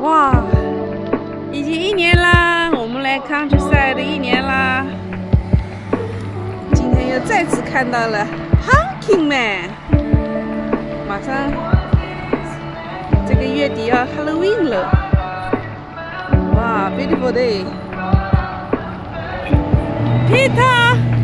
哇，已经一年啦，我们来 country 赛的一年啦。今天又再次看到了 Hunkingman，马上这个月底要 Halloween 了。beautiful day. Peter!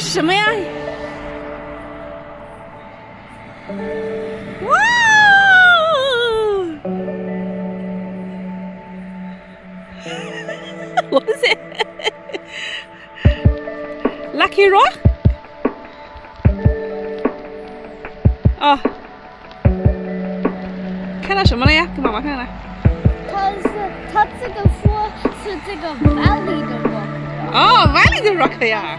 是什么呀？哇！我在 Lucky Rock 哦，看到什么了呀？给妈妈看看。它是它这个说是这个 valley 的 rock，哦，Valley 的 Rock 呀。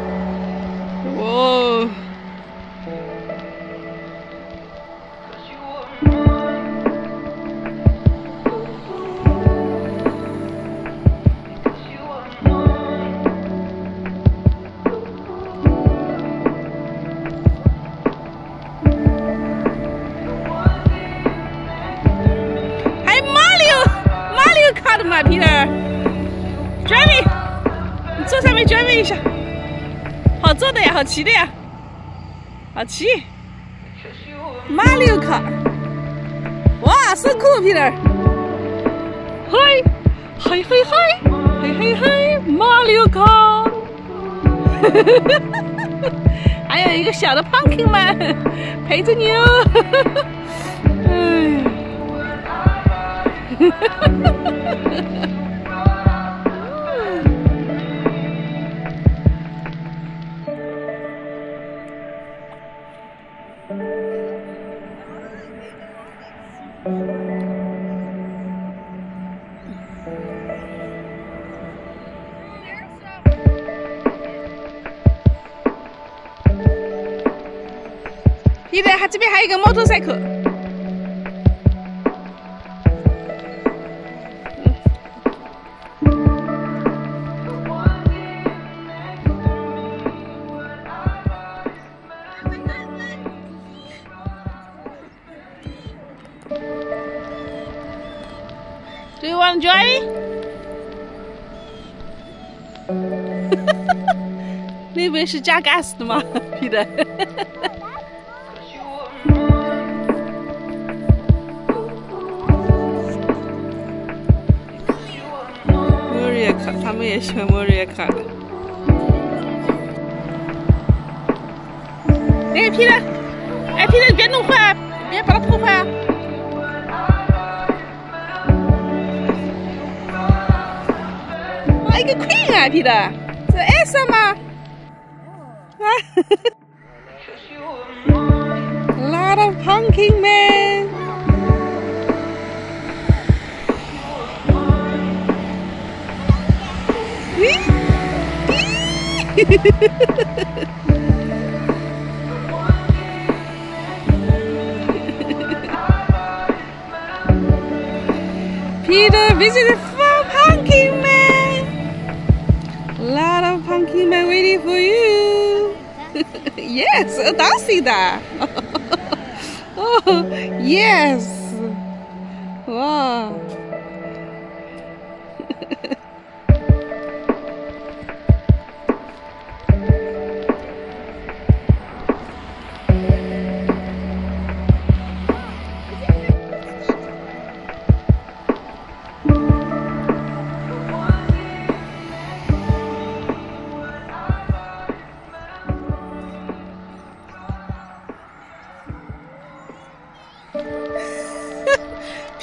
，Peter，driving，你坐上面 driving 一下，好坐的呀，好骑的呀，好骑，马里奥卡，哇，so cool，Peter，嗨，嗨嗨嗨，嗨嗨嗨，马里奥卡，还有一个小的 Pumpkin Man 陪着你哦，哎。现在还这边还有一个摩托赛克。Do you want to join? 那边是加 gas 的吗，Peter？莫瑞亚卡，他们也喜欢莫瑞亚卡。哎，Peter，哎，Peter，你别弄坏啊，别把它破坏啊！一个 Queen 啊，Peter，这 S 吗？啊，Lot of pumpkin man。Peter visited yes, i see that oh, yes. Wow.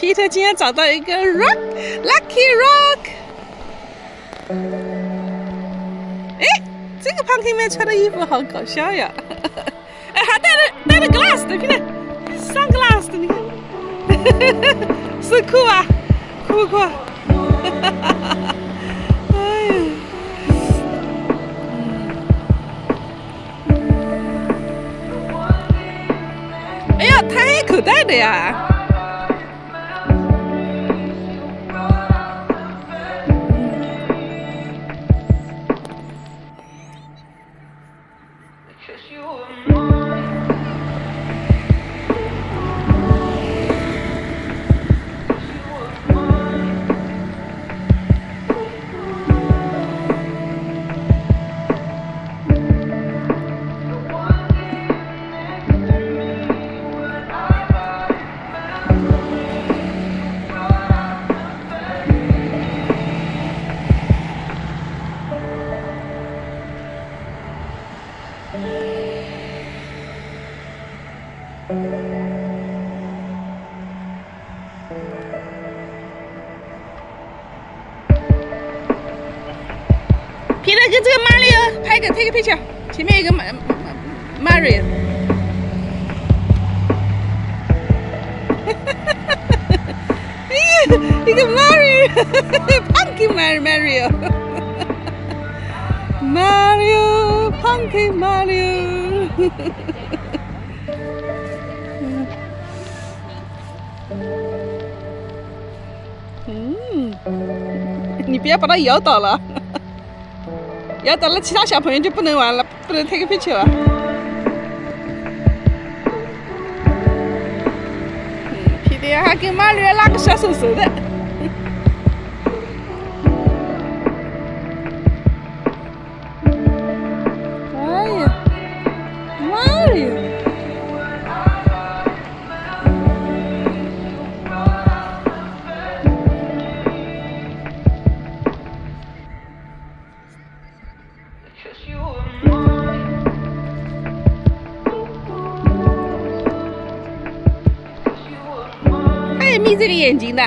Peter 今天找到一个 rock lucky rock。哎，这个 Pumpkin Man 穿的衣服好搞笑呀！哎，还戴了戴了 glass 的，看 sunglass 的，你看，是酷啊，酷不酷？哎呀，他还有口袋的呀！Cause you are mine. 皮特跟这个马里奥拍个 take a picture，前面一个马马 Mario，哎呀，一个 Mario，Pumpkin 跟马骝，嗯，你不要把它摇倒了。要到了，其他小朋友就不能玩了，不能 take picture 了。皮，皮还跟马里拉个小手手的。这个眼睛的